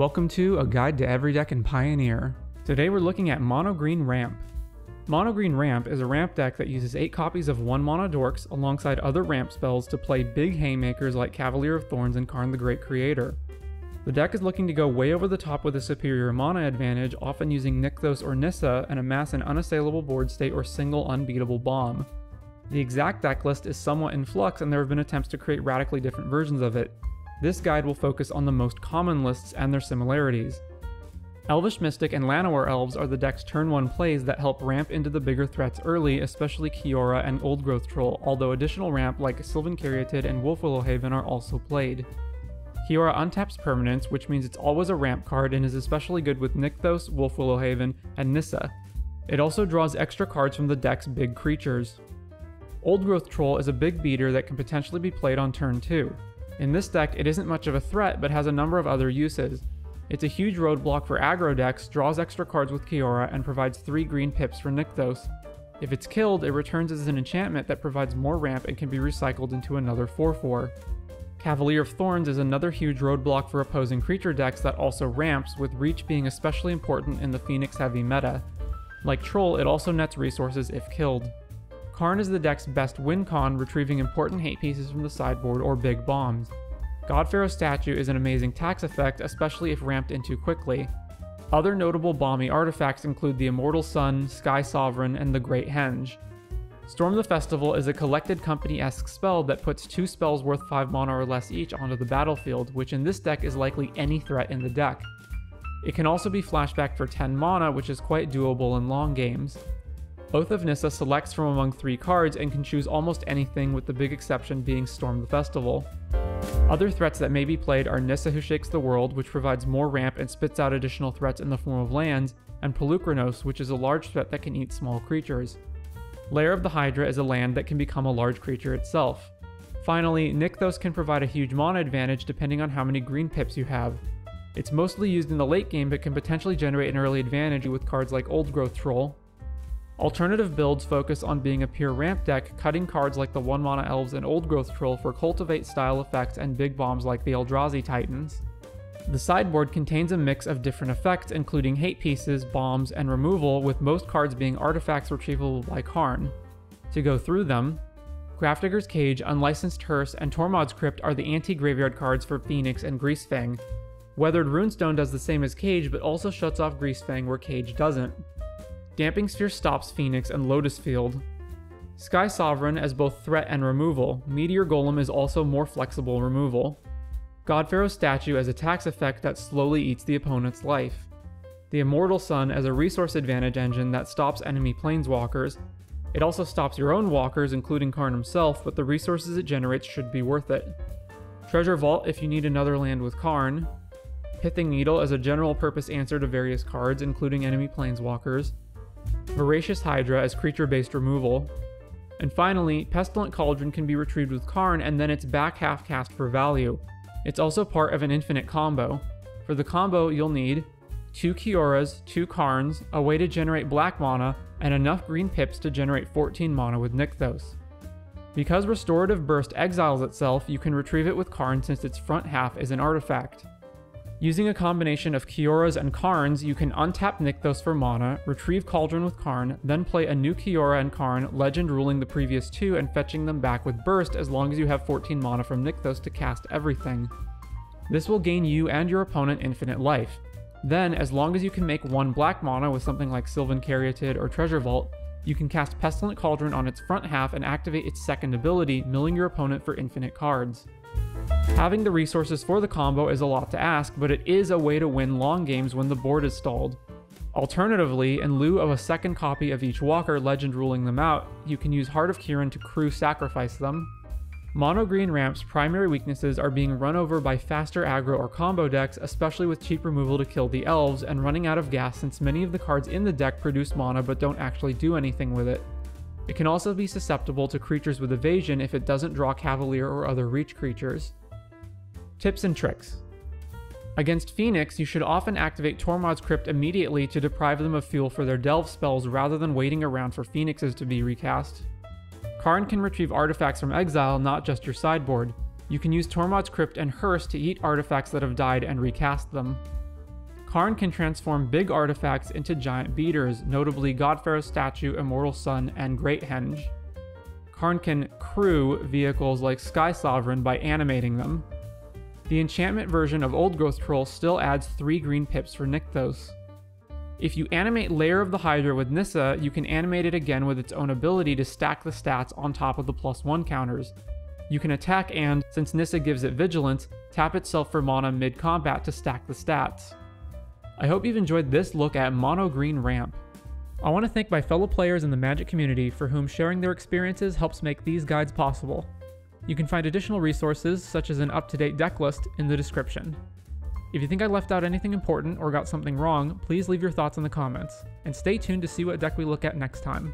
Welcome to A Guide to Every Deck in Pioneer. Today we're looking at Mono Green Ramp. Mono Green Ramp is a ramp deck that uses 8 copies of 1 mana dorks alongside other ramp spells to play big haymakers like Cavalier of Thorns and Karn the Great Creator. The deck is looking to go way over the top with a superior mana advantage, often using Nykthos or Nissa, and amass an unassailable board state or single unbeatable bomb. The exact deck list is somewhat in flux and there have been attempts to create radically different versions of it. This guide will focus on the most common lists and their similarities. Elvish Mystic and Llanowar Elves are the deck's turn 1 plays that help ramp into the bigger threats early, especially Kiora and Old Growth Troll, although additional ramp like Sylvan Caryatid and Wolfwillow Haven are also played. Kiora untaps permanents, which means it's always a ramp card and is especially good with Nykthos, Wolfwillow Haven, and Nissa. It also draws extra cards from the deck's big creatures. Old Growth Troll is a big beater that can potentially be played on turn 2. In this deck, it isn't much of a threat, but has a number of other uses. It's a huge roadblock for aggro decks, draws extra cards with Kiora, and provides 3 green pips for Nykthos. If it's killed, it returns as an enchantment that provides more ramp and can be recycled into another 4-4. Cavalier of Thorns is another huge roadblock for opposing creature decks that also ramps, with reach being especially important in the Phoenix heavy meta. Like Troll, it also nets resources if killed. Karn is the deck's best win con, retrieving important hate pieces from the sideboard or big bombs. God-Pharaoh statue is an amazing tax effect, especially if ramped into quickly. Other notable bomby artifacts include the Immortal Sun, Sky Sovereign, and the Great Henge. Storm the Festival is a collected company-esque spell that puts two spells worth 5 mana or less each onto the battlefield, which in this deck is likely any threat in the deck. It can also be flashbacked for 10 mana, which is quite doable in long games. Oath of Nissa selects from among three cards and can choose almost anything with the big exception being Storm the Festival. Other threats that may be played are Nissa Who Shakes the World, which provides more ramp and spits out additional threats in the form of lands, and Polukranos, which is a large threat that can eat small creatures. Lair of the Hydra is a land that can become a large creature itself. Finally, Nykthos can provide a huge mana advantage depending on how many green pips you have. It's mostly used in the late game but can potentially generate an early advantage with cards like Old Growth Troll, Alternative builds focus on being a pure ramp deck, cutting cards like the 1 mana elves and Old Growth Troll for cultivate style effects and big bombs like the Eldrazi Titans. The sideboard contains a mix of different effects, including hate pieces, bombs, and removal, with most cards being artifacts retrievable by Karn. To go through them, Grafdigger's Cage, Unlicensed Hearse, and Tormod's Crypt are the anti-graveyard cards for Phoenix and Greasefang. Weathered Runestone does the same as Cage, but also shuts off Greasefang where Cage doesn't. Damping Sphere stops Phoenix and Lotus Field. Sky Sovereign as both threat and removal. Meteor Golem is also more flexible removal. God-Pharaoh Statue as a tax effect that slowly eats the opponent's life. The Immortal Sun as a resource advantage engine that stops enemy planeswalkers. It also stops your own walkers, including Karn himself, but the resources it generates should be worth it. Treasure Vault if you need another land with Karn. Pithing Needle as a general purpose answer to various cards, including enemy planeswalkers. Voracious Hydra as creature-based removal. And finally, Pestilent Cauldron can be retrieved with Karn and then it's back half cast for value. It's also part of an infinite combo. For the combo, you'll need two Kioras, two Karns, a way to generate black mana, and enough green pips to generate 14 mana with Nykthos. Because Restorative Burst exiles itself, you can retrieve it with Karn since its front half is an artifact. Using a combination of Kioras and Karns, you can untap Nykthos for mana, retrieve Cauldron with Karn, then play a new Kiora and Karn, legend ruling the previous two and fetching them back with Burst as long as you have 14 mana from Nykthos to cast everything. This will gain you and your opponent infinite life. Then, as long as you can make one black mana with something like Sylvan Caryatid or Treasure Vault, you can cast Pestilent Cauldron on its front half and activate its second ability, milling your opponent for infinite cards. Having the resources for the combo is a lot to ask, but it is a way to win long games when the board is stalled. Alternatively, in lieu of a second copy of each walker legend ruling them out, you can use Heart of Kiran to crew sacrifice them. Mono Green Ramp's primary weaknesses are being run over by faster aggro or combo decks, especially with cheap removal to kill the elves, and running out of gas since many of the cards in the deck produce mana but don't actually do anything with it. It can also be susceptible to creatures with evasion if it doesn't draw Cavalier or other reach creatures. Tips and tricks. Against Phoenix, you should often activate Tormod's Crypt immediately to deprive them of fuel for their delve spells rather than waiting around for Phoenixes to be recast. Karn can retrieve artifacts from exile, not just your sideboard. You can use Tormod's Crypt and Hearse to eat artifacts that have died and recast them. Karn can transform big artifacts into giant beaters, notably God-Pharaoh's statue, Immortal Sun, and Great Henge. Karn can crew vehicles like Sky Sovereign by animating them. The enchantment version of Old Growth Troll still adds 3 green pips for Nykthos. If you animate Lair of the Hydra with Nissa, you can animate it again with its own ability to stack the stats on top of the plus 1 counters. You can attack and, since Nissa gives it Vigilance, tap itself for mana mid-combat to stack the stats. I hope you've enjoyed this look at Mono Green Ramp. I want to thank my fellow players in the Magic community for whom sharing their experiences helps make these guides possible. You can find additional resources, such as an up-to-date deck list, in the description. If you think I left out anything important or got something wrong, please leave your thoughts in the comments, and stay tuned to see what deck we look at next time.